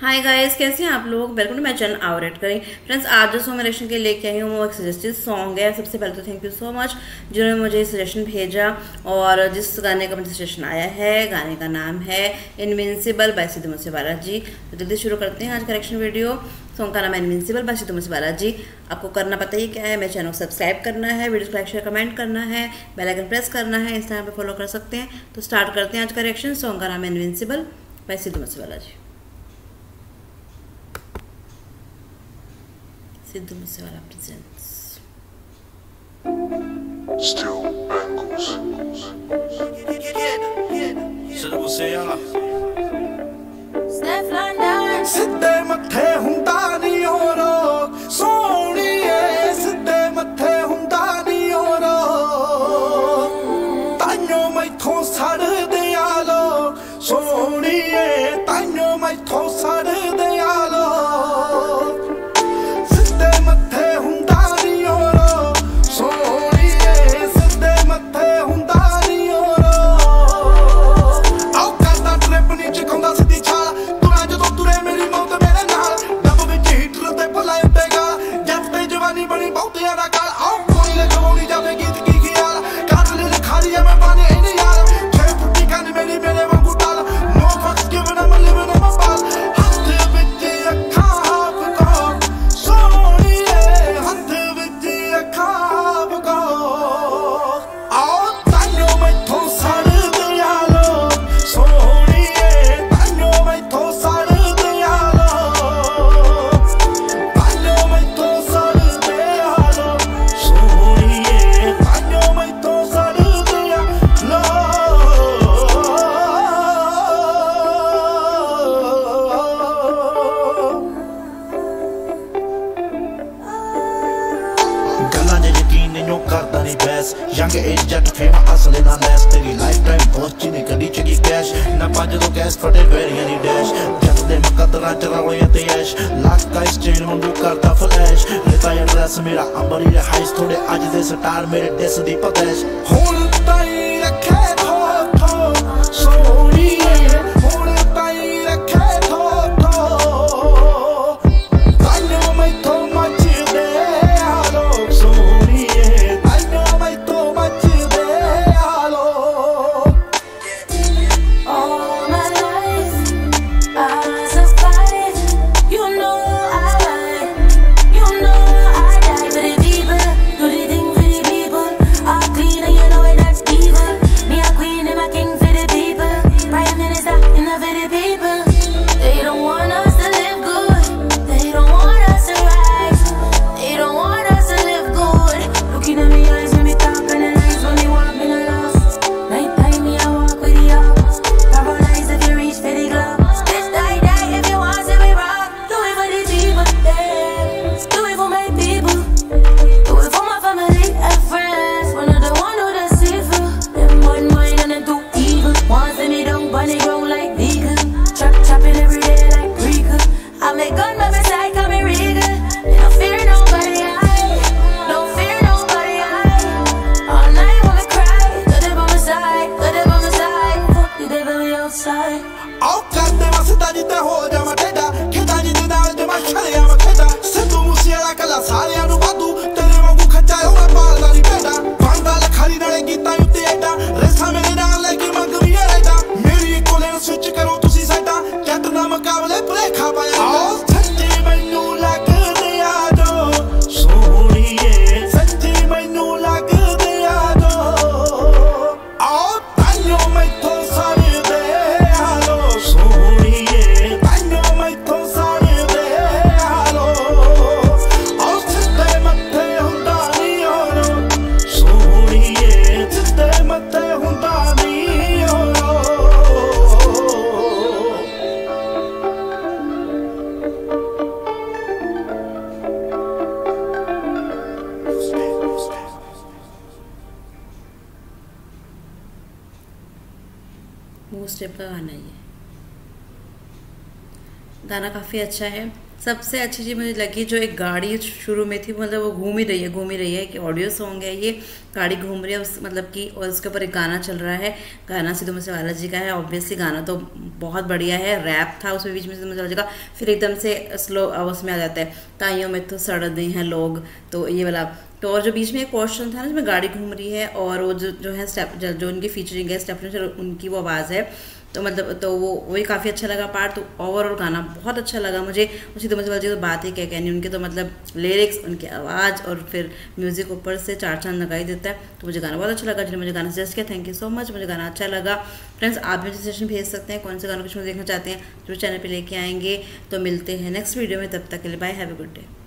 Hi guys कैसे हैं आप लोग? वेलकम टू मैं चैनल आवरेट करें फ्रेंड्स आज जो सो मैं रेशन के लिए लेके आई हूँ, वो एक सजेस्टेड सॉन्ग है। सबसे पहले तो थैंक यू सो मच जिन्होंने मुझे सजेशन भेजा और जिस गाने का मुझे सजेशन आया है, गाने का नाम है इनविंसिबल बाय सिद्धू मुसेवाला जी तो जल्दी शुरू करते हैं आज का रिएक्शन वीडियो सॉन्ग का नाम है इनविंसिबल बाई सिद्धू मुसेवाला जी आपको करना पता ही क्या है, मेरे चैनल को सब्सक्राइब करना है वीडियो को लाइक शेयर कमेंट करना है बेलाइकन प्रेस करना है इंस्टाग्राम पर फॉलो कर सकते हैं। तो स्टार्ट करते हैं आज का रेक्शन सॉन्ग का नाम है invincible by Sidhu Moosewala ji Sinto-me, ora presente. Still Bengals. Você é me say, Steph London. ਸੀਨੇ ਜੋ ਕਰਦਾ ਨਹੀਂ ਬੈਸ ਯੰਗ ਏਜੰਟ ਫੇਮਾ ਅਸਲੇ ਨਾਲ ਲੈਸ ਤੇਰੀ ਲਾਈਫ ਟਾਈਮ ਪਹੁੰਚੀ ਨਹੀਂ ਕਦੀ ਚੰਗੀ ਕੈਸ਼ ਨਾ ਪੰਜ ਤੋਂ ਗੈਸ ਫਟੇ ਵੈਰੀਆਂ ਦੀ ਡੈਸ਼ ਜੱਟ ਦੇ ਮੁਕੱਦਰਾਂ ਚ ਰੌਲੇ ਤੇ ਐਸ਼। ਲੱਖ ਗਾਇਸ ਚੇਨ ਵਾਂਗੂ ਕਰਦਾ ਫਲੈਸ਼ ਲੇਤਾ ਐਡਰੈਸ ਮੇਰਾ ਅੰਬਰੀ ਹਾਈਸ ਥੋੜੇ ਅੱਜ ਦੇ ਸਟਾਰ ਮੇਰੇ ਡਿਸ ਦੀ ਪਤੈਸ਼ ਹੁਣ स्टेप का गाना ये गाना काफ़ी अच्छा है। सबसे अच्छी चीज़ मुझे लगी जो एक गाड़ी शुरू में थी मतलब वो घूम ही रही है, घूम ही रही है कि ऑडियो सॉन्ग है ये। गाड़ी घूम रही है, उस मतलब कि, और उसके ऊपर एक गाना चल रहा है। गाना सिद्धू मूसेवाला जी का है ऑब्वियसली गाना तो बहुत बढ़िया है रैप था उसमें, बीच में सिद्धू मूसेवाला जी का, फिर एकदम से स्लो उसमें आ जाता है, ताइयों में तो सड़ दे हैं लोग तो ये वाला। तो और जो बीच में एक पोर्शन था ना, जिसमें गाड़ी घूम रही है, और वो जो जो है स्टेप जो उनकी फीचरिंग है स्टेप उनकी वो आवाज़ है तो मतलब तो वो, वही काफ़ी अच्छा लगा पार्ट तो ओवरऑल गाना बहुत अच्छा लगा मुझे। उसी तो मुझे वाली तो बात ही क्या कहनी उनके तो मतलब लिरिक्स उनकी आवाज़ और फिर म्यूज़िक ऊपर से चार चाँद लगाई देता है तो मुझे गाना बहुत अच्छा लगा। जिन्हें मुझे गाना सजेस्ट किया थैंक यू सो मच मुझे गाना अच्छा लगा। फ्रेंड्स आप भी सजेशन भेज सकते हैं, कौन से गाना कुछ देखना चाहते हैं, जो चैनल पर लेके आएँगे। तो मिलते हैं नेक्स्ट वीडियो में, तब तक के लिए bye have a good day